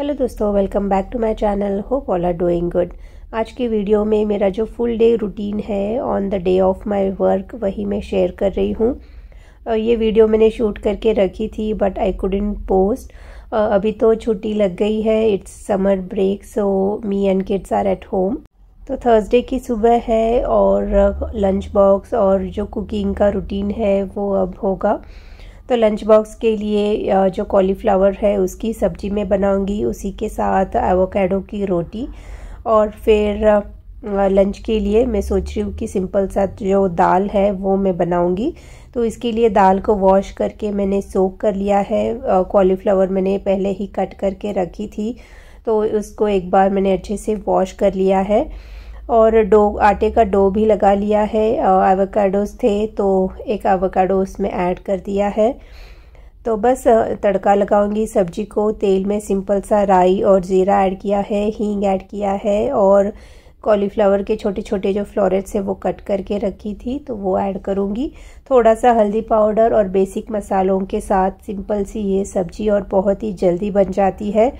Hello दोस्तों welcome back to my channel hope all are doing good आज की video में मेरा जो फुल डे रूटीन है on the day off my work वही मैं शेयर कर रही हूँ। ये वीडियो मैंने शूट करके रखी थी बट आई कुडेंट पोस्ट अभी तो छुट्टी लग गई है it's summer break so me and kids are at home तो थर्सडे की सुबह है, और लंच बॉक्स और जो कुकिंग का रूटीन है, वो अब होगा। तो लंच बॉक्स के लिए जो कॉलीफ्लावर है, उसकी सब्ज़ी मैं बनाऊँगी। उसी के साथ एवोकेडो की रोटी और फिर लंच के लिए मैं सोच रही हूँ कि सिंपल सा जो दाल है, वो मैं बनाऊँगी। तो इसके लिए दाल को वॉश करके मैंने सोक कर लिया है। कॉलीफ्लावर मैंने पहले ही कट करके रखी थी। तो उसको एक बार मैंने अच्छे से वॉश कर लिया है। और डो, आटे का डो भी लगा लिया है। एवोकाडोस थे तो एक एवोकाडो उसमें ऐड कर दिया है। तो बस तड़का लगाऊँगी सब्ज़ी को। तेल में सिंपल सा राई और ज़ीरा ऐड किया है, हींग ऐड किया है और कॉलीफ्लावर के छोटे छोटे जो फ्लोरेट्स है, वो कट करके रखी थी तो वो ऐड करूँगी। थोड़ा सा हल्दी पाउडर और बेसिक मसालों के साथ सिंपल सी ये सब्ज़ी और बहुत ही जल्दी बन जाती है।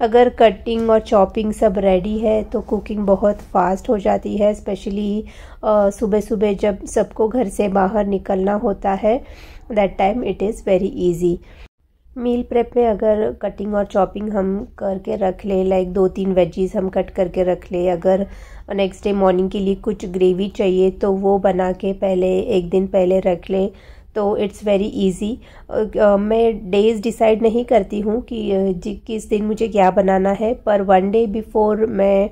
अगर कटिंग और चॉपिंग सब रेडी है तो कुकिंग बहुत फास्ट हो जाती है स्पेशली सुबह सुबह जब सबको घर से बाहर निकलना होता है that time it is very easy meal prep में अगर कटिंग और चॉपिंग हम करके रख ले लाइक दो तीन वेजीज हम कट करके रख ले, अगर नेक्स्ट डे मॉर्निंग के लिए कुछ ग्रेवी चाहिए तो वो बना के पहले, एक दिन पहले रख ले तो इट्स वेरी इजी मैं डेज़ डिसाइड नहीं करती हूँ कि किस दिन मुझे क्या बनाना है, पर वन डे बिफोर मैं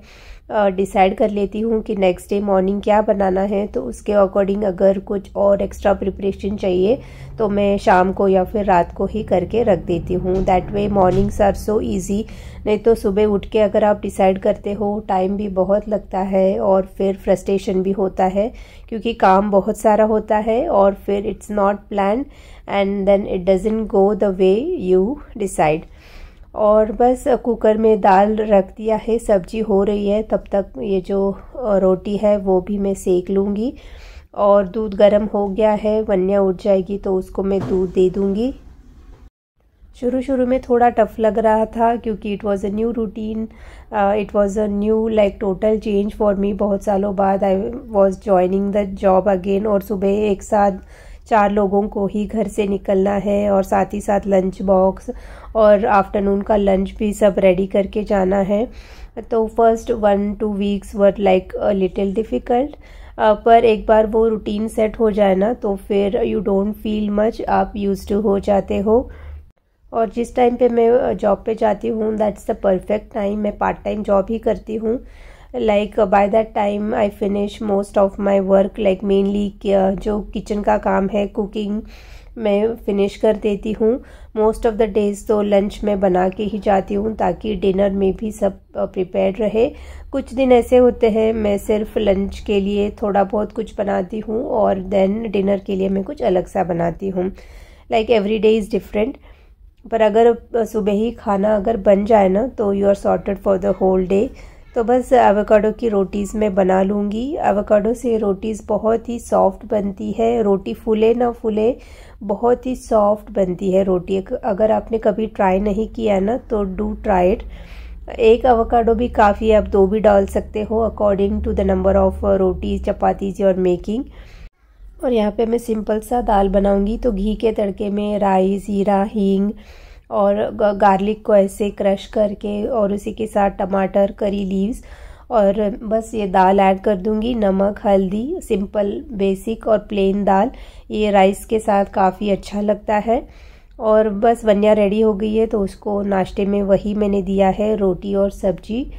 डिसाइड कर लेती हूँ कि नेक्स्ट डे मॉर्निंग क्या बनाना है तो उसके अकॉर्डिंग अगर कुछ और एक्स्ट्रा प्रिपरेशन चाहिए तो मैं शाम को या फिर रात को ही करके रख देती हूँ। That way mornings are so easy नहीं तो सुबह उठ के अगर आप डिसाइड करते हो टाइम भी बहुत लगता है और फिर फ्रस्ट्रेशन भी होता है, क्योंकि काम बहुत सारा होता है और फिर it's not plan and then it doesn't go the way you decide और बस कुकर में दाल रख दिया है, सब्ज़ी हो रही है, तब तक ये जो रोटी है वो भी मैं सेक लूँगी। और दूध गर्म हो गया है, वन्या उठ जाएगी तो उसको मैं दूध दे दूँगी। शुरू शुरू में थोड़ा टफ लग रहा था क्योंकि it was a new routine it was a new like total change for me बहुत सालों बाद I was joining the job again और सुबह एक साथ चार लोगों को ही घर से निकलना है और साथ ही साथ लंच बॉक्स और आफ्टरनून का लंच भी सब रेडी करके जाना है। तो first one two weeks were like little difficult पर एक बार वो रूटीन सेट हो जाए ना तो फिर यू डोंट फील मच आप यूज़ टू हो जाते हो। और जिस टाइम पे मैं जॉब पे जाती हूँ दैट्स द परफेक्ट टाइम मैं पार्ट टाइम जॉब ही करती हूँ। Like by that time I finish most of my work like mainly जो किचन का काम है कुकिंग मैं फिनिश कर देती हूँ। मोस्ट ऑफ़ द डेज़ तो लंच में बना के ही जाती हूँ ताकि डिनर में भी सब प्रिपेयर uh, रहे। कुछ दिन ऐसे होते हैं मैं सिर्फ़ लंच के लिए थोड़ा बहुत कुछ बनाती हूँ और देन डिनर के लिए मैं कुछ अलग सा बनाती हूँ। Like every day is different पर अगर uh, सुबह ही खाना अगर बन जाए ना तो you are sorted for the whole day तो बस एवोकाडो की रोटीज़ मैं बना लूँगी। एवोकाडो से रोटीज़ बहुत ही सॉफ्ट बनती है। रोटी फूले ना फूले, बहुत ही सॉफ्ट बनती है रोटी। अगर आपने कभी ट्राई नहीं किया ना तो डू ट्राई इट एक अवोकाडो भी काफ़ी आप दो भी डाल सकते हो according to the number of roti chapatis और मेकिंग और यहाँ पे मैं सिंपल सा दाल बनाऊँगी। तो घी के तड़के में राई ज़ीरा, हींग और गार्लिक को ऐसे क्रश करके और उसी के साथ टमाटर करी लीव्स और बस ये दाल ऐड कर दूँगी, नमक, हल्दी सिंपल बेसिक और प्लेन दाल। ये राइस के साथ काफ़ी अच्छा लगता है। और बस वन्या रेडी हो गई है तो उसको नाश्ते में वही मैंने दिया है, रोटी और सब्ज़ी।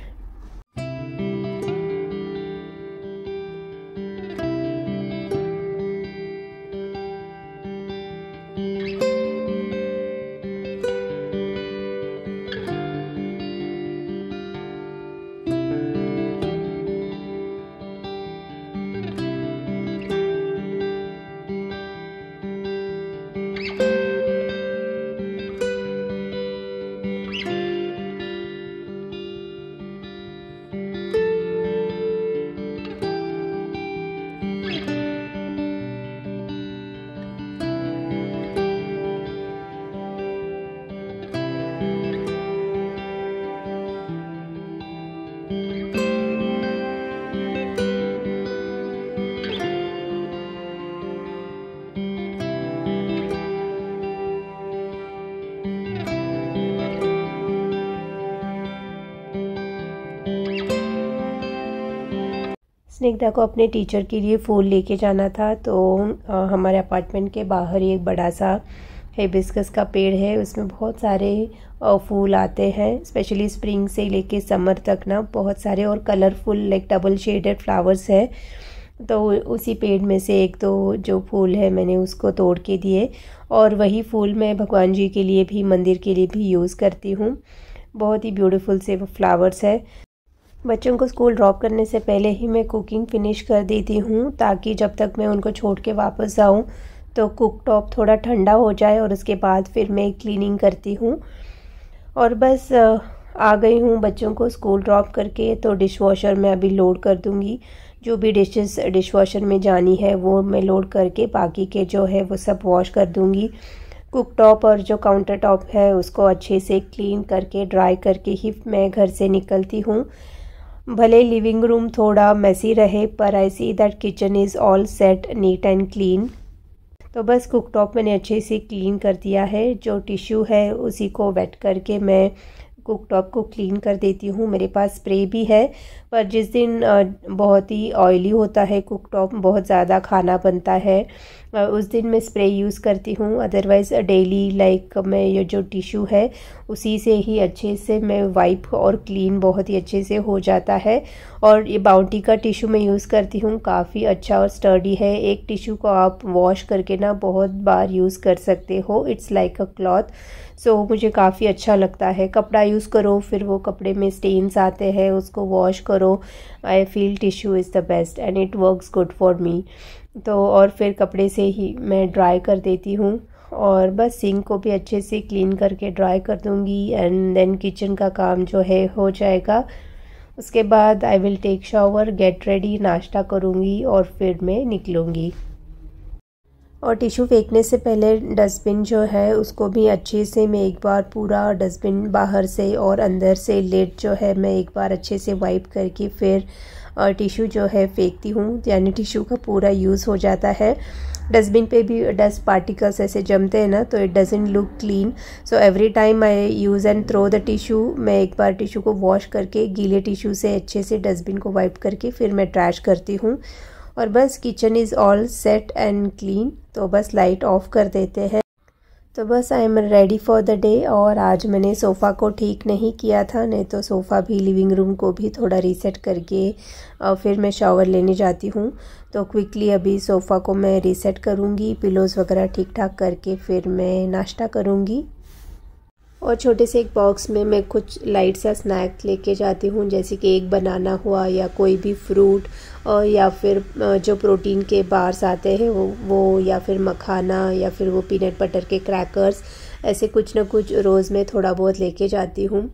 स्निग्धा को अपने टीचर के लिए फूल लेके जाना था। तो हमारे अपार्टमेंट के बाहर ही एक बड़ा सा हेबिस्कस का पेड़ है। उसमें बहुत सारे फूल आते हैं। स्पेशली स्प्रिंग से लेके समर तक ना बहुत सारे और colourful, like double shaded flowers है। तो उसी पेड़ में से एक तो जो फूल है मैंने उसको तोड़ के दिए। और वही फूल मैं भगवान जी के लिए भी, मंदिर के लिए भी यूज़ करती हूँ। बहुत ही ब्यूटीफुल से वो फ्लावर्स है। बच्चों को स्कूल ड्रॉप करने से पहले ही मैं कुकिंग फिनिश कर देती हूँ, ताकि जब तक मैं उनको छोड़ के वापस आऊँ तो कुक टॉप थोड़ा ठंडा हो जाए और उसके बाद फिर मैं क्लीनिंग करती हूँ। और बस आ गई हूँ बच्चों को स्कूल ड्रॉप करके तो डिश वॉशर में अभी लोड कर दूँगी। जो भी डिशेस डिश वॉशर में जानी है, वो मैं लोड करके बाकी के जो है, वो सब वॉश कर दूँगी। कुक टॉप और जो काउंटर टॉप है, उसको अच्छे से क्लीन करके, ड्राई करके ही मैं घर से निकलती हूँ। भले लिविंग रूम थोड़ा मैसी रहे, पर I see that kitchen is all set neat and clean तो बस कुकटॉप मैंने अच्छे से क्लीन कर दिया है। जो टिश्यू है, उसी को वेट करके मैं कुकटॉप को क्लीन कर देती हूँ। मेरे पास स्प्रे भी है, पर जिस दिन बहुत ही ऑयली होता है कुकटॉप बहुत ज़्यादा खाना बनता है उस दिन मैं स्प्रे यूज़ करती हूँ। अदरवाइज़ डेली लाइक मैं ये जो टिश्यू है, उसी से ही अच्छे से मैं वाइप और क्लीन बहुत ही अच्छे से हो जाता है। और ये बाउंटी का टिश्यू मैं यूज़ करती हूँ, काफ़ी अच्छा और स्टर्डी है। एक टिश्यू को आप वॉश करके ना बहुत बार यूज़ कर सकते हो। It's like a cloth so so, मुझे काफ़ी अच्छा लगता है। कपड़ा यूज़ करो फिर वो कपड़े में स्टेन्स आते हैं उसको वॉश करो। I feel tissue is the best and it works good for me तो और फिर कपड़े से ही मैं ड्राई कर देती हूँ। और बस सिंक को भी अच्छे से क्लीन करके ड्राई कर दूँगी एंड देन किचन का काम जो है हो जाएगा। उसके बाद I will take shower get ready नाश्ता करूँगी और फिर मैं निकलूँगी। और टिश्यू फेंकने से पहले डस्टबिन जो है, उसको भी अच्छे से मैं एक बार पूरा डस्टबिन बाहर से और अंदर से लेट जो है, मैं एक बार अच्छे से वाइप करके फिर टिश्यू जो है फेंकती हूँ। यानी टिश्यू का पूरा यूज़ हो जाता है। डस्टबिन पे भी डस्ट पार्टिकल्स ऐसे जमते हैं ना तो it doesn't look clean so every time I use and throw the tissue मैं एक बार टिश्यू को वॉश करके, गीले टिश्यू से अच्छे से डस्टबिन को वाइप करके फिर मैं ट्रैश करती हूँ। और बस kitchen is all set and clean तो बस लाइट ऑफ़ कर देते हैं। तो बस I am ready for the day और आज मैंने सोफ़ा को ठीक नहीं किया था, नहीं तो सोफ़ा भी लिविंग रूम को भी थोड़ा रीसेट करके, और फिर मैं शावर लेने जाती हूँ। तो क्विकली अभी सोफ़ा को मैं रीसेट करूँगी पिलोज़ वगैरह ठीक ठाक करके फिर मैं नाश्ता करूँगी। और छोटे से एक बॉक्स में मैं कुछ लाइट सा स्नैक लेके जाती हूँ, जैसे कि एक बनाना हुआ या कोई भी फ्रूट और या फिर जो प्रोटीन के बार्स आते हैं, वो वो या फिर मखाना या फिर वो पीनट बटर के क्रैकर्स ऐसे कुछ ना कुछ रोज़ में थोड़ा बहुत लेके जाती हूँ।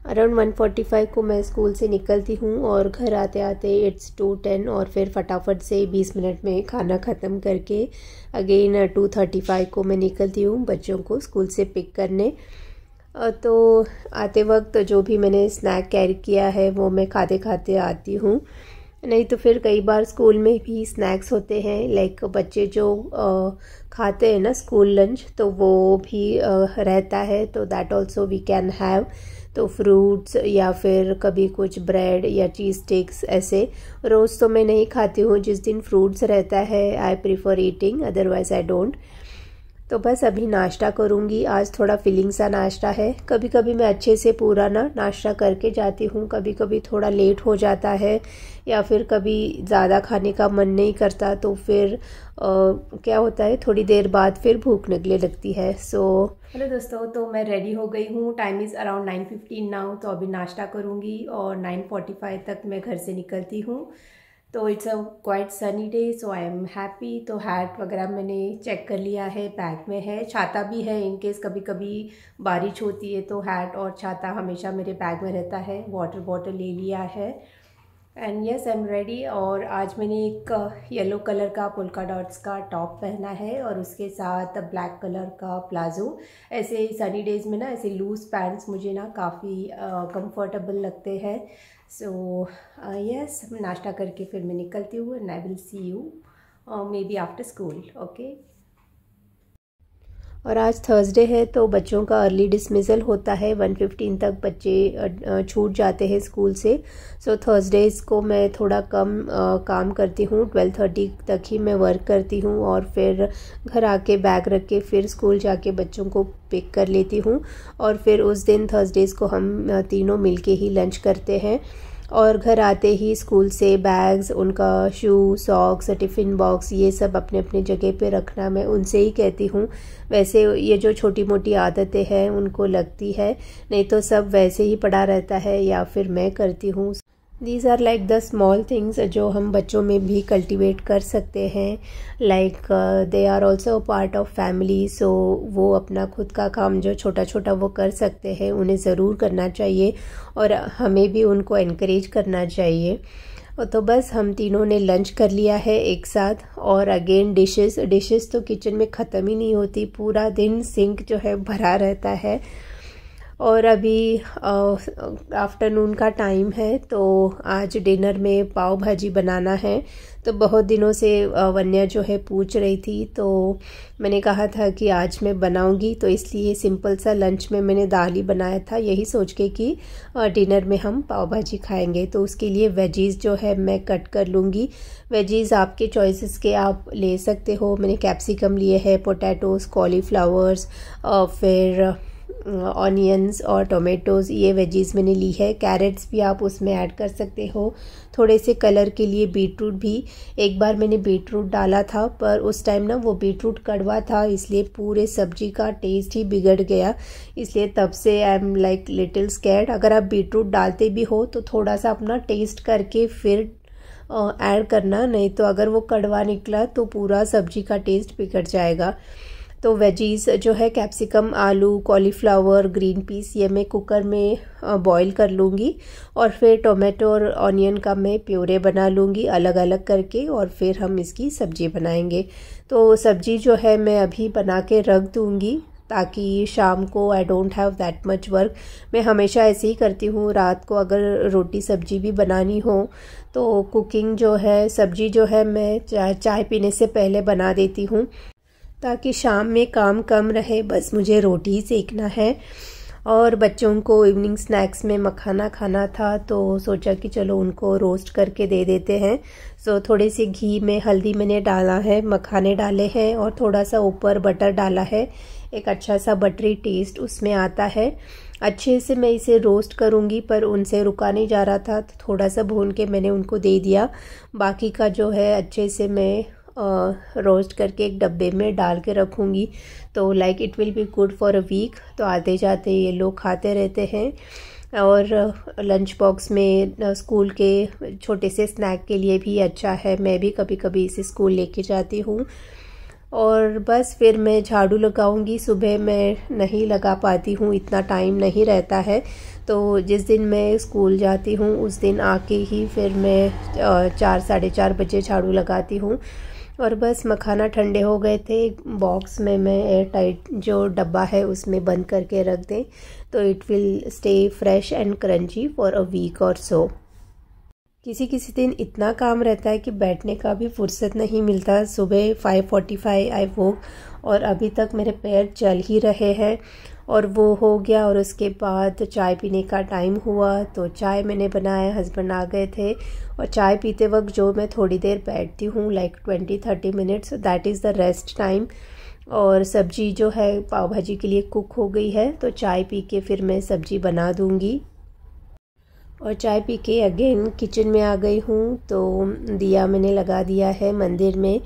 अराउंड वन फोर्टी फाइव को मैं स्कूल से निकलती हूँ और घर आते आते इट्स टू टेन और फिर फटाफट से बीस मिनट में खाना ख़त्म करके अगेन टू थर्टी फाइव को मैं निकलती हूँ बच्चों को स्कूल से पिक करने। तो आते वक्त जो भी मैंने स्नैक कैरी किया है, वो मैं खाते खाते आती हूँ। नहीं तो फिर कई बार स्कूल में भी स्नैक्स होते हैं लाइक बच्चे जो खाते हैं ना स्कूल लंच तो वो भी रहता है तो that also we can have तो फ्रूट्स या फिर कभी कुछ ब्रेड या चीज़ स्टिक्स ऐसे। रोज़ तो मैं नहीं खाती हूँ, जिस दिन फ्रूट्स रहता है I prefer eating otherwise I don't तो बस अभी नाश्ता करूँगी। आज थोड़ा फीलिंग सा नाश्ता है। कभी कभी मैं अच्छे से पूरा ना नाश्ता करके जाती हूँ। कभी कभी थोड़ा लेट हो जाता है या फिर कभी ज़्यादा खाने का मन नहीं करता तो फिर आ, क्या होता है थोड़ी देर बाद फिर भूख निकले लगती है। सो हेलो दोस्तों तो मैं रेडी हो गई हूँ। Time is around nine fifteen now तो अभी नाश्ता करूँगी और नाइन फाइव तक मैं घर से निकलती हूँ। तो it's a quite sunny day so I am happy तो हैट वगैरह मैंने चेक कर लिया है बैग में है। छाता भी है इनकेस कभी कभी बारिश होती है तो हैट और छाता हमेशा मेरे बैग में रहता है। वाटर बॉटल ले लिया है। And yes I am ready और आज मैंने एक येलो कलर का पुलका डॉट्स का टॉप पहना है और उसके साथ ब्लैक कलर का प्लाजो ऐसे सनी डेज़ में ना, ऐसे लूज़ पैंट्स मुझे ना काफ़ी कंफर्टेबल लगते हैं. सो यस नाश्ता करके फिर मैं निकलती हूँ and I will see you maybe after school okay और आज थर्सडे है तो बच्चों का अर्ली डिसमिसल होता है। वन फिफ्टीन तक बच्चे छूट जाते हैं स्कूल से। सो so, थर्सडेज को मैं थोड़ा कम आ, काम करती हूँ। ट्वेल्व थर्टी तक ही मैं वर्क करती हूँ और फिर घर आके बैग रख के फिर स्कूल जाके बच्चों को पिक कर लेती हूँ। और फिर उस दिन थर्सडेज को हम तीनों मिलके ही लंच करते हैं। और घर आते ही स्कूल से बैग्स, उनका शू, सॉक्स, टिफ़िन बॉक्स, ये सब अपने अपने जगह पे रखना मैं उनसे ही कहती हूँ। वैसे ये जो छोटी मोटी आदतें हैं, उनको लगती है, नहीं तो सब वैसे ही पड़ा रहता है या फिर मैं करती हूँ। These are like the small things जो हम बच्चों में भी कल्टिवेट कर सकते हैं। Like they are also part of family so वो अपना खुद का काम जो छोटा छोटा वो कर सकते हैं, उन्हें ज़रूर करना चाहिए और हमें भी उनको इनक्रेज करना चाहिए। तो बस हम तीनों ने लंच कर लिया है एक साथ और अगेन डिशेस डिशेस तो किचन में ख़त्म ही नहीं होती, पूरा दिन सिंक जो है भरा रहता है। और अभी आफ्टरनून का टाइम है तो आज डिनर में पाव भाजी बनाना है। तो बहुत दिनों से वन्या जो है पूछ रही थी तो मैंने कहा था कि आज मैं बनाऊँगी तो इसलिए सिंपल सा लंच में मैंने दाल ही बनाया था। यही सोच के कि डिनर में हम पाव भाजी खाएँगे। तो उसके लिए वेजीज़ जो है मैं कट कर लूँगी। वेजीज़ आपके चॉइसेस के आप ले सकते हो। मैंने कैप्सिकम लिए है पोटैटोज़ कॉलीफ्लावर्स फिर ऑनियंस और टोमेटोज़ ये वेजीज़ मैंने ली है। कैरेट्स भी आप उसमें ऐड कर सकते हो। थोड़े से कलर के लिए बीटरूट भी। एक बार मैंने बीट रूट डाला था, पर उस टाइम ना वो बीट रूट कड़वा था, इसलिए पूरे सब्ज़ी का टेस्ट ही बिगड़ गया। इसलिए तब से I am like little scared अगर आप बीटरूट डालते भी हो तो थोड़ा सा अपना टेस्ट करके फिर ऐड करना। नहीं तो अगर वो कड़वा निकला तो पूरा सब्ज़ी का टेस्ट बिगड़ जाएगा। तो वेजीज जो है कैप्सिकम आलू कॉलीफ्लावर ग्रीन पीस ये मैं कुकर में बॉईल कर लूँगी। और फिर टोमेटो और ऑनियन का मैं प्योरे बना लूँगी अलग अलग करके और फिर हम इसकी सब्ज़ी बनाएँगे। तो सब्ज़ी जो है मैं अभी बना के रख दूँगी ताकि शाम को I don't have that much work मैं हमेशा ऐसे ही करती हूँ, रात को अगर रोटी सब्ज़ी भी बनानी हो तो कुकिंग जो है, सब्ज़ी जो है मैं चाय चाय पीने से पहले बना देती हूँ। ताकि शाम में काम कम रहे, बस मुझे रोटी ही सेकना है। और बच्चों को इवनिंग स्नैक्स में मखाना खाना था तो सोचा कि चलो उनको रोस्ट करके दे देते हैं। सो थोड़े से घी में हल्दी मैंने डाला है, मखाने डाले हैं और थोड़ा सा ऊपर बटर डाला है। एक अच्छा सा बटरी टेस्ट उसमें आता है। अच्छे से मैं इसे रोस्ट करूँगी, पर उनसे रुका नहीं जा रहा था तो थोड़ा सा भून के मैंने उनको दे दिया। बाकी का जो है, अच्छे से मैं रोस्ट करके एक डब्बे में डाल के रखूँगी। तो like it will be good for a week तो आते जाते ये लोग खाते रहते हैं। और लंच बॉक्स में स्कूल के छोटे से स्नैक के लिए भी अच्छा है। मैं भी कभी कभी इसे स्कूल लेके जाती हूँ। और बस फिर मैं झाड़ू लगाऊँगी। सुबह मैं नहीं लगा पाती हूँ। इतना टाइम नहीं रहता है। तो जिस दिन मैं स्कूल जाती हूँ, उस दिन आके ही फिर मैं चार, साढ़े चार बजे झाड़ू लगाती हूँ। और बस मखाना ठंडे हो गए थे। बॉक्स में मैं एयर टाइट जो डब्बा है उसमें बंद करके रख दें तो it will stay fresh and crunchy for a week और सो किसी किसी दिन इतना काम रहता है कि बैठने का भी फुर्सत नहीं मिलता। सुबह five forty five I woke और अभी तक मेरे पैर चल ही रहे हैं। और वो हो गया और उसके बाद चाय पीने का टाइम हुआ। तो चाय मैंने बनाया हस्बैंड आ गए थे और चाय पीते वक्त जो मैं थोड़ी देर बैठती हूँ like twenty thirty minutes that is the rest time और सब्ज़ी जो है पाव भाजी के लिए कुक हो गई है तो चाय पी के फिर मैं सब्ज़ी बना दूँगी। और चाय पी के अगेन किचन में आ गई हूँ तो दिया मैंने लगा दिया है मंदिर में।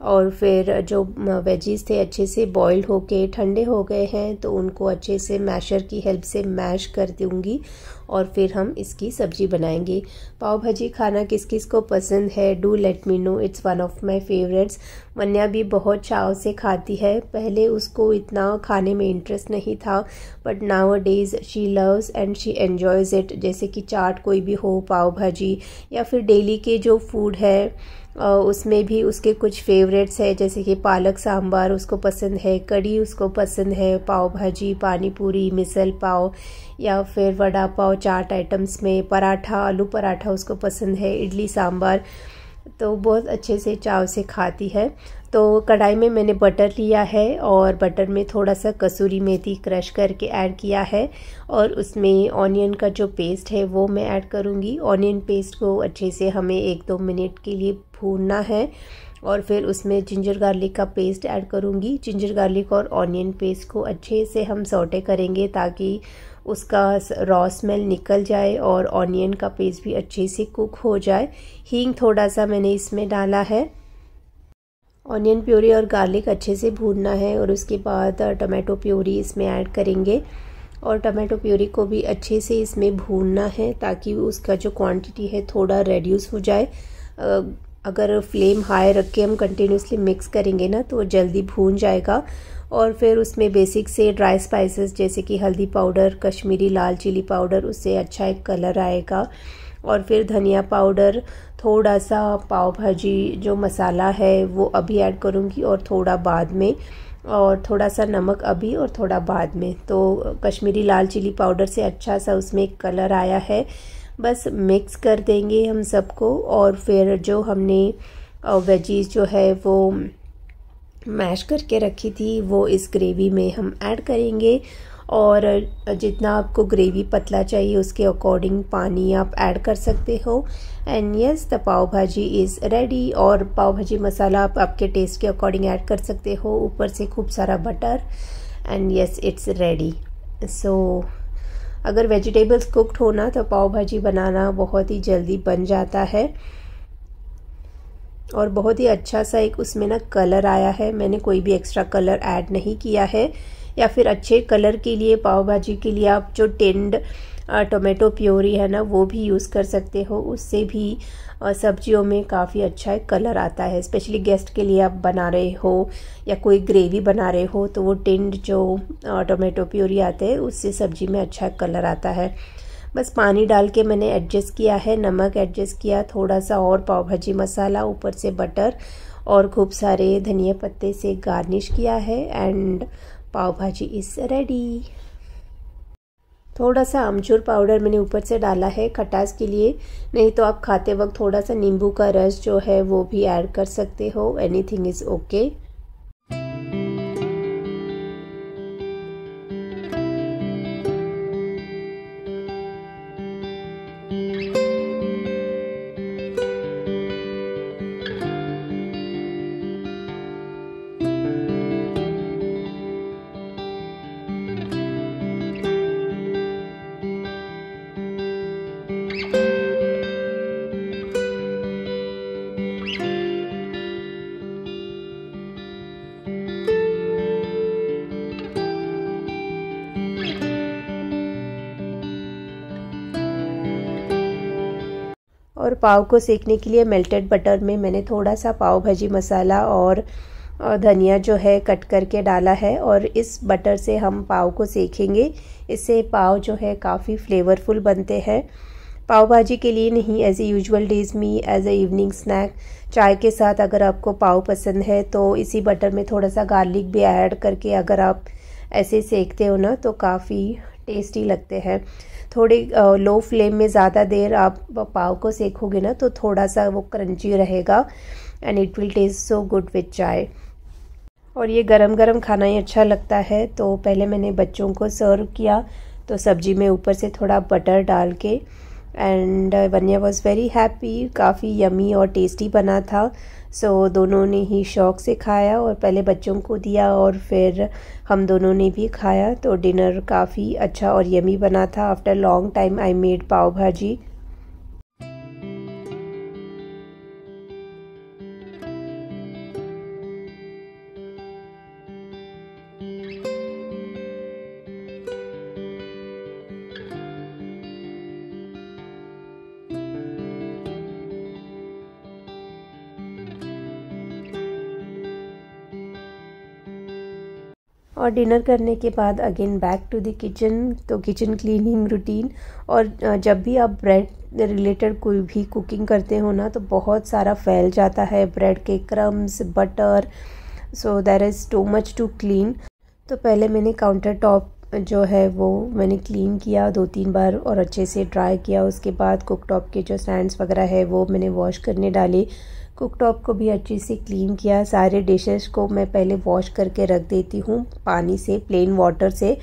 और फिर जो वेजीज थे अच्छे से बॉईल होके ठंडे हो गए हैं तो उनको अच्छे से मैशर की हेल्प से मैश कर दूँगी। और फिर हम इसकी सब्ज़ी बनाएँगे। पाव भाजी खाना किस किस को पसंद है do let me know it's one of my favourites Manya भी बहुत चाव से खाती है। पहले उसको इतना खाने में इंटरेस्ट नहीं था but nowadays she loves and she enjoys it जैसे कि चाट कोई भी हो, पाव भाजी, या फिर डेली के जो फ़ूड है उसमें भी उसके कुछ फेवरेट्स है। जैसे कि पालक सांभर उसको पसंद है कड़ी उसको पसंद है, पाव भाजी, पानी पूरी, मिसल पाव, या फिर वड़ा पाव चाट आइटम्स में, पराठा, आलू पराठा उसको पसंद है, इडली, सांभर तो बहुत अच्छे से चाव से खाती है। तो कढ़ाई में मैंने बटर लिया है और बटर में थोड़ा सा कसूरी मेथी क्रश करके ऐड किया है और उसमें ऑनियन का जो पेस्ट है वो मैं ऐड करूँगी। ऑनियन पेस्ट को अच्छे से हमें एक दो मिनट के लिए भूनना है। और फिर उसमें जिंजर गार्लिक का पेस्ट ऐड करूँगी। जिंजर गार्लिक और ऑनियन पेस्ट को अच्छे से हम सोटे करेंगे ताकि उसका रॉ स्मेल निकल जाए और ऑनियन का पेस्ट भी अच्छे से कुक हो जाए। हींग थोड़ा सा मैंने इसमें डाला है। ऑनियन प्योरी और गार्लिक अच्छे से भूनना है और उसके बाद टमाटो प्योरी इसमें ऐड करेंगे। और टमाटो प्योरी को भी अच्छे से इसमें भूनना है ताकि उसका जो क्वांटिटी है थोड़ा रेड्यूस हो जाए। अगर फ्लेम हाई रख के हम कंटिन्यूसली मिक्स करेंगे ना तो जल्दी भून जाएगा। और फिर उसमें बेसिक से ड्राई स्पाइसेस जैसे कि हल्दी पाउडर कश्मीरी लाल चिली पाउडर उससे अच्छा एक कलर आएगा। और फिर धनिया पाउडर थोड़ा सा पाव भाजी, जो मसाला है, वो अभी ऐड करूँगी और थोड़ा बाद में। और थोड़ा सा नमक अभी और थोड़ा बाद में। तो कश्मीरी लाल चिली पाउडर से अच्छा सा उसमें कलर आया है। बस मिक्स कर देंगे हम सबको और फिर जो हमने वेजीज जो है वो मैश करके रखी थी, वो इस ग्रेवी में हम ऐड करेंगे और जितना आपको ग्रेवी पतला चाहिए उसके अकॉर्डिंग पानी आप ऐड कर सकते हो। एंड यस द पाव भाजी इज़ रेडी और पाव भाजी मसाला आप आपके टेस्ट के अकॉर्डिंग ऐड कर सकते हो। ऊपर से खूब सारा butter and yes it's ready so अगर वेजिटेबल्स कुकड होना तो पाव भाजी बनाना बहुत ही जल्दी बन जाता है। और बहुत ही अच्छा सा एक उसमें ना कलर आया है। मैंने कोई भी एक्स्ट्रा कलर ऐड नहीं किया है। या फिर अच्छे कलर के लिए पाव भाजी के लिए आप जो टेंड टोमेटो प्योरी है ना, वो भी यूज़ कर सकते हो। उससे भी सब्जियों में काफ़ी अच्छा एक कलर आता है। स्पेशली गेस्ट के लिए आप बना रहे हो या कोई ग्रेवी बना रहे हो तो वो टेंड जो टोमेटो प्योरी आते हैं, उससे सब्ज़ी में अच्छा कलर आता है। बस पानी डाल के मैंने एडजस्ट किया है, नमक एडजस्ट किया थोड़ा सा और पाव भाजी मसाला, ऊपर से बटर और खूब सारे धनिया पत्ते से गार्निश किया है एंड पाव भाजी इज़ रेडी थोड़ा सा अमचूर पाउडर मैंने ऊपर से डाला है खटास के लिए। नहीं तो आप खाते वक्त थोड़ा सा नींबू का रस जो है वो भी ऐड कर सकते हो। एनीथिंग इज़ ओके और पाव को सेकने के लिए मेल्टेड बटर में मैंने थोड़ा सा पाव भाजी मसाला और धनिया जो है कट करके डाला है और इस बटर से हम पाव को सेकेंगे। इससे पाव जो है काफ़ी फ्लेवरफुल बनते हैं। पाव भाजी के लिए नहीं as a usual days me as an evening snack चाय के साथ अगर आपको पाव पसंद है तो इसी बटर में थोड़ा सा गार्लिक भी ऐड करके अगर आप ऐसे सेकते हो ना तो काफ़ी टेस्टी लगते हैं। थोड़ी लो फ्लेम में ज़्यादा देर आप पाव को सेकोगे ना तो थोड़ा सा वो क्रंची रहेगा and it will taste so good with chai और ये गरम गरम खाना ही अच्छा लगता है तो पहले मैंने बच्चों को सर्व किया तो सब्ज़ी में ऊपर से थोड़ा बटर डाल के and Vanya was very happy काफ़ी यमी और टेस्टी बना था। सो so, दोनों ने ही शौक से खाया और पहले बच्चों को दिया और फिर हम दोनों ने भी खाया। तो डिनर काफ़ी अच्छा और यमी बना था। After long time I made pav bhaji. और डिनर करने के बाद again back to the kitchen तो किचन क्लीनिंग रूटीन। और जब भी आप ब्रेड रिलेटेड कोई भी कुकिंग करते हो ना तो बहुत सारा फैल जाता है। ब्रेड के crumbs, butter so there is too much to clean तो पहले मैंने काउंटर टॉप जो है, वो मैंने क्लीन किया दो तीन बार और अच्छे से ड्राई किया। उसके बाद कुक टॉप के जो स्टैंड्स वगैरह है, वो मैंने वॉश करने डाले। कुकटॉप को भी अच्छे से क्लीन किया। सारे डिशेस को मैं पहले वॉश करके रख देती हूँ, पानी से प्लेन वाटर से।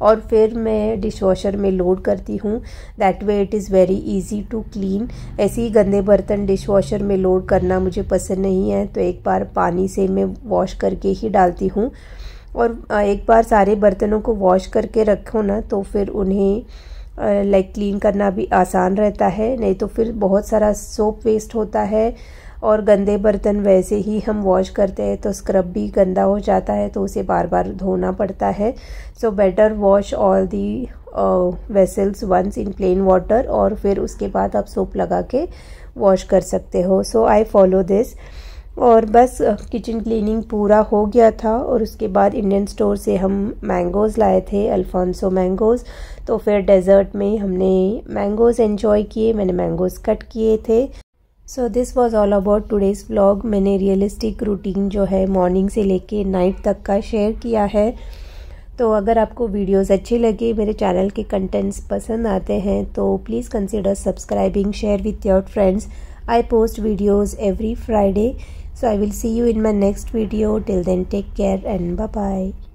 और फिर मैं डिश वॉशर में लोड करती हूँ। That way it is very easy to clean ऐसे ही गंदे बर्तन डिश वॉशर में लोड करना मुझे पसंद नहीं है तो एक बार पानी से मैं वॉश करके ही डालती हूँ। और एक बार सारे बर्तनों को वॉश करके रखो ना तो फिर उन्हें लाइक क्लीन करना भी आसान रहता है। नहीं तो फिर बहुत सारा सोप वेस्ट होता है। और गंदे बर्तन वैसे ही हम वॉश करते हैं तो स्क्रब भी गंदा हो जाता है तो उसे बार बार धोना पड़ता है। So better wash all the vessels once in plain water और फिर उसके बाद आप सोप लगा के वॉश कर सकते हो। सो आई फॉलो दिस और बस किचन क्लीनिंग पूरा हो गया था और उसके बाद इंडियन स्टोर से हम मैंगोज़ लाए थे अल्फांसो मैंगोज़ तो फिर डेज़र्ट में हमने मैंगोज़ एंजॉय किए, मैंने मैंगोज़ कट किए थे। So this was all about today's vlog मैंने रियलिस्टिक रूटीन जो है मॉर्निंग से लेके नाइट तक का शेयर किया है। तो अगर आपको वीडियोस अच्छे लगे, मेरे चैनल के कंटेंट्स पसंद आते हैं तो please consider subscribing share with your friends I post videos every Friday so I will see you in my next video till then take care and bye bye.